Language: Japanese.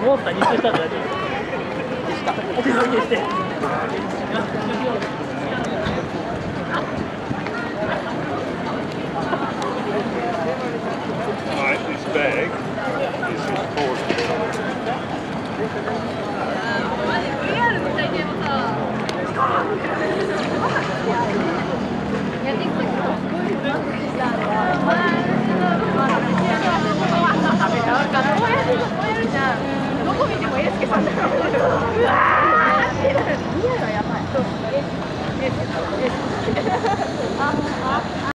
モンスター2周したんで大丈夫ですお手続きしてわーばい。